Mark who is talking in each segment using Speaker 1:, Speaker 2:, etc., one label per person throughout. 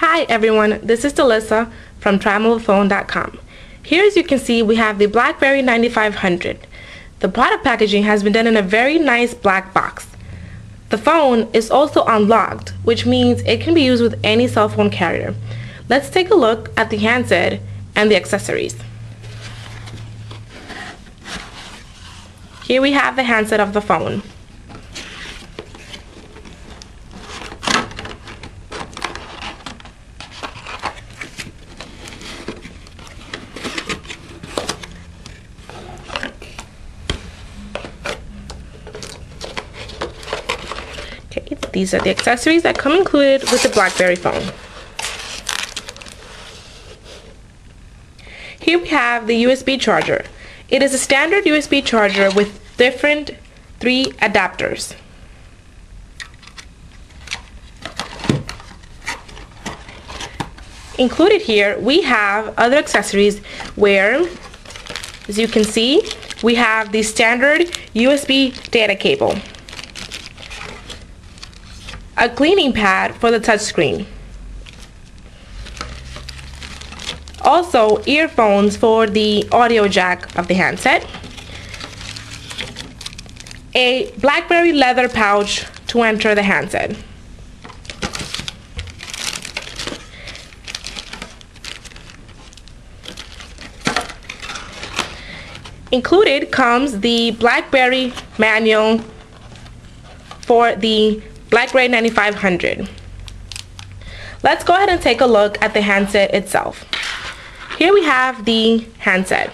Speaker 1: Hi everyone, this is Delissa from TriMobilePhone.com. Here as you can see we have the BlackBerry 9500. The product packaging has been done in a very nice black box. The phone is also unlocked, which means it can be used with any cell phone carrier. Let's take a look at the handset and the accessories. Here we have the handset of the phone. Okay, these are the accessories that come included with the BlackBerry phone. Here we have the USB charger. It is a standard USB charger with different three adapters. Included here, we have other accessories where, as you can see, we have the standard USB data cable a cleaning pad for the touchscreen. Also, earphones for the audio jack of the handset. A BlackBerry leather pouch to enter the handset. Included comes the BlackBerry manual for the BlackBerry 9500. Let's go ahead and take a look at the handset itself. Here we have the handset.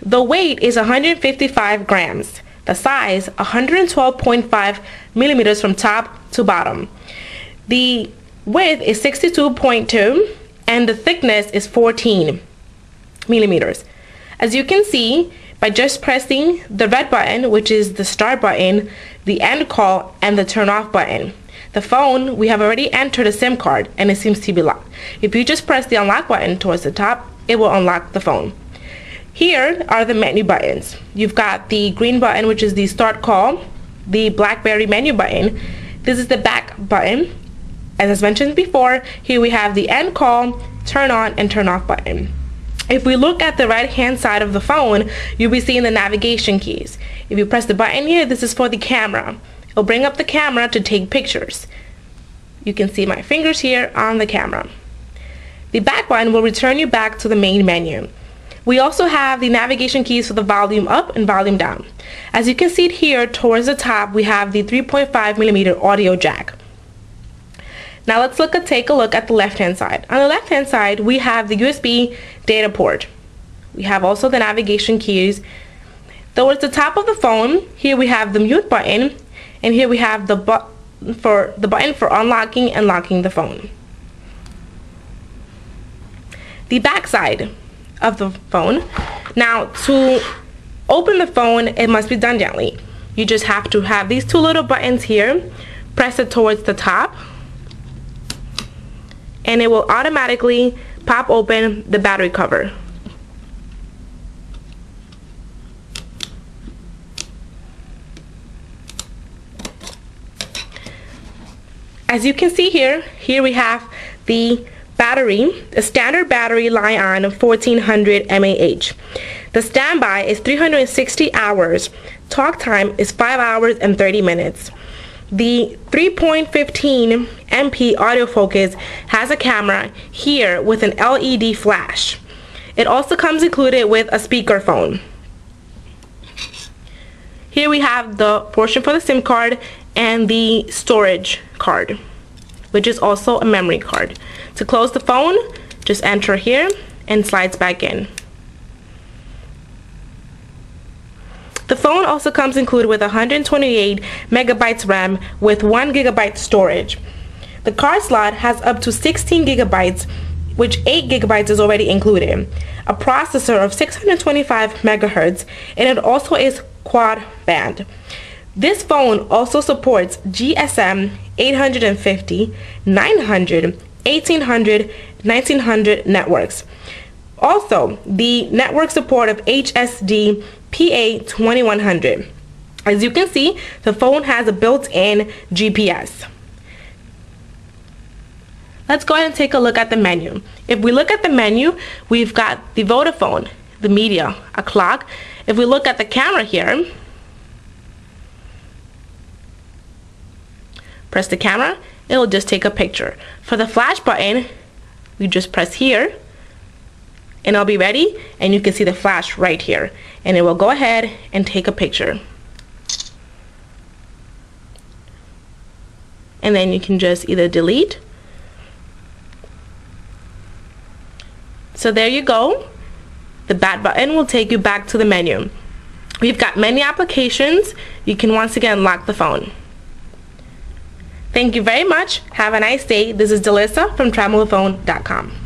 Speaker 1: The weight is 155 grams. The size 112.5 millimeters from top to bottom. The width is 62.2 and the thickness is 14 millimeters. As you can see, by just pressing the red button, which is the start button, the end call, and the turn off button. The phone, we have already entered a SIM card and it seems to be locked. If you just press the unlock button towards the top, it will unlock the phone. Here are the menu buttons. You've got the green button, which is the start call, the BlackBerry menu button. This is the back button. As I mentioned before, here we have the end call, turn on, and turn off button. If we look at the right hand side of the phone, you'll be seeing the navigation keys. If you press the button here, this is for the camera. It'll bring up the camera to take pictures. You can see my fingers here on the camera. The back button will return you back to the main menu. We also have the navigation keys for the volume up and volume down. As you can see here towards the top, we have the 3.5 millimeter audio jack. Now let's look at take a look at the left hand side. On the left hand side we have the USB data port. We have also the navigation keys. Towards the top of the phone, here we have the mute button and here we have the button for the button for unlocking and locking the phone. The back side of the phone. Now to open the phone it must be done gently. You just have to have these two little buttons here. Press it towards the top and it will automatically pop open the battery cover. As you can see here, here we have the battery, the standard battery Li-ion 1400 mAh. The standby is 360 hours. Talk time is 5 hours and 30 minutes. The 3.15 MP autofocus has a camera here with an LED flash. It also comes included with a speakerphone. Here we have the portion for the SIM card and the storage card, which is also a memory card. To close the phone, just enter here and slides back in. The phone also comes included with 128 megabytes RAM with 1 gigabyte storage. The card slot has up to 16 gigabytes, which 8 gigabytes is already included, a processor of 625 megahertz, and it also is quad band. This phone also supports GSM 850, 900, 1800, 1900 networks. Also, the network support of HSDPA 2100. As you can see, the phone has a built-in GPS. let's go ahead and take a look at the menu. If we look at the menu, we've got the Vodafone, the media, a clock. If we look at the camera here, press the camera, it'll just take a picture. For the flash button, we just press here and I'll be ready and you can see the flash right here and it will go ahead and take a picture. And then you can just either delete. So there you go. The back button will take you back to the menu. We've got many applications. You can once again lock the phone. Thank you very much. Have a nice day. This is Delissa from TriMobilePhone.com.